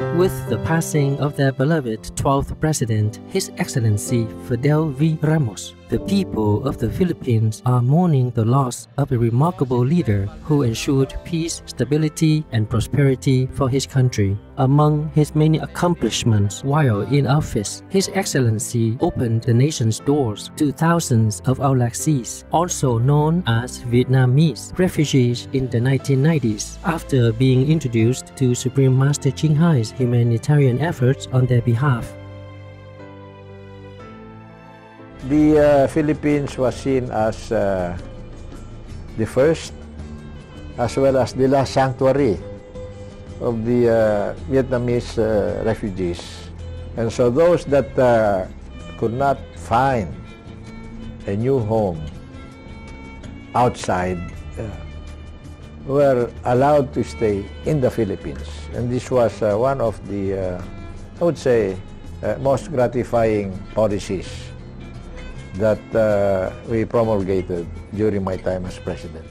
With the passing of their beloved 12th President, His Excellency Fidel V. Ramos, the people of the Philippines are mourning the loss of a remarkable leader who ensured peace, stability, and prosperity for his country. Among his many accomplishments while in office, His Excellency opened the nation's doors to thousands of Aulacese, also known as Vietnamese, refugees in the 1990s after being introduced to Supreme Master Ching Hai's humanitarian efforts on their behalf. The uh, Philippines was seen as uh, the first as well as the last sanctuary of the uh, Vietnamese uh, refugees. And so those that uh, could not find a new home outside uh, were allowed to stay in the Philippines. And this was uh, one of the, uh, I would say, uh, most gratifying policies that uh, we promulgated during my time as president.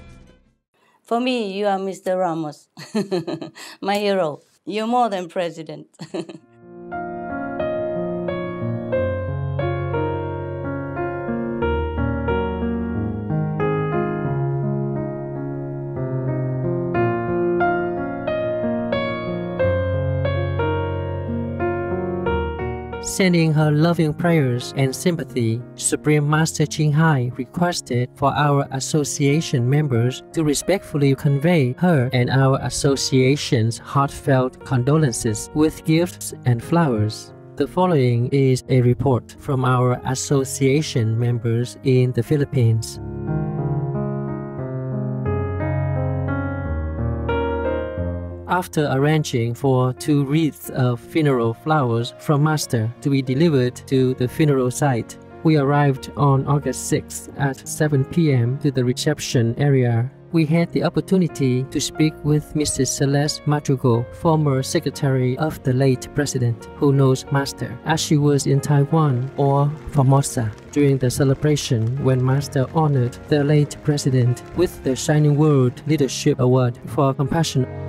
For me, you are Mr. Ramos, my hero. You're more than president. Sending her loving prayers and sympathy, Supreme Master Ching Hai requested for our association members to respectfully convey her and our association's heartfelt condolences with gifts and flowers. The following is a report from our association members in the Philippines. After arranging for two wreaths of funeral flowers from Master to be delivered to the funeral site, we arrived on August 6 at 7 p.m. to the reception area. We had the opportunity to speak with Mrs. Celeste Madrigal, former secretary of the late president, who knows Master, as she was in Taiwan or Formosa during the celebration when Master honored the late president with the Shining World Leadership Award for Compassion.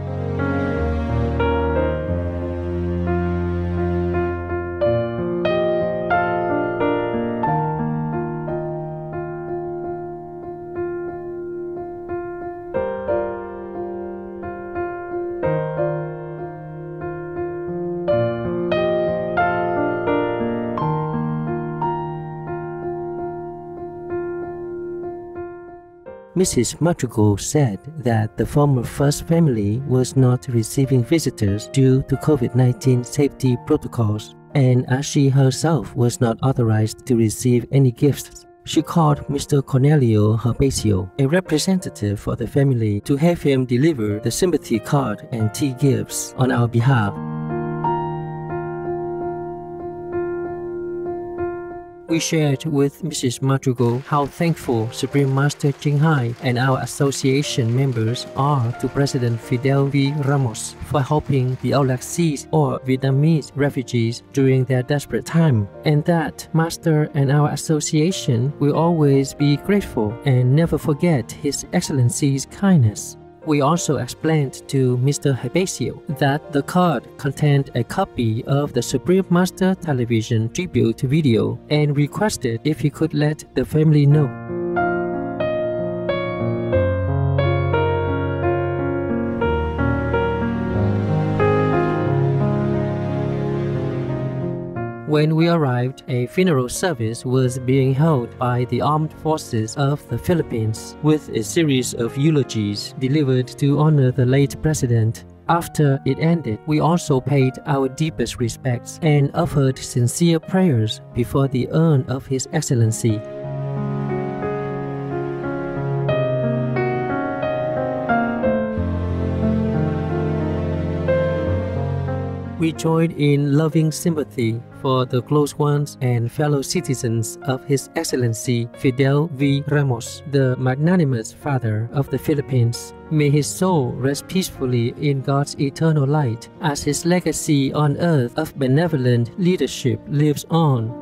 Mrs. Madrigal said that the former First family was not receiving visitors due to COVID 19 safety protocols, and as she herself was not authorized to receive any gifts, she called Mr. Cornelio Herbacio, a representative for the family, to have him deliver the sympathy card and tea gifts on our behalf. We shared with Mrs. Madrigal how thankful Supreme Master Ching Hai and our association members are to President Fidel V. Ramos for helping the Aulacese or Vietnamese refugees during their desperate time, and that Master and our association will always be grateful and never forget His Excellency's kindness. We also explained to Mr. Herbacio that the card contained a copy of the Supreme Master television tribute video and requested if he could let the family know. When we arrived, a funeral service was being held by the Armed Forces of the Philippines with a series of eulogies delivered to honor the late president. After it ended, we also paid our deepest respects and offered sincere prayers before the urn of His Excellency. We joined in loving sympathy for the close ones and fellow citizens of His Excellency Fidel V. Ramos, the magnanimous father of the Philippines. May his soul rest peacefully in God's eternal light as his legacy on earth of benevolent leadership lives on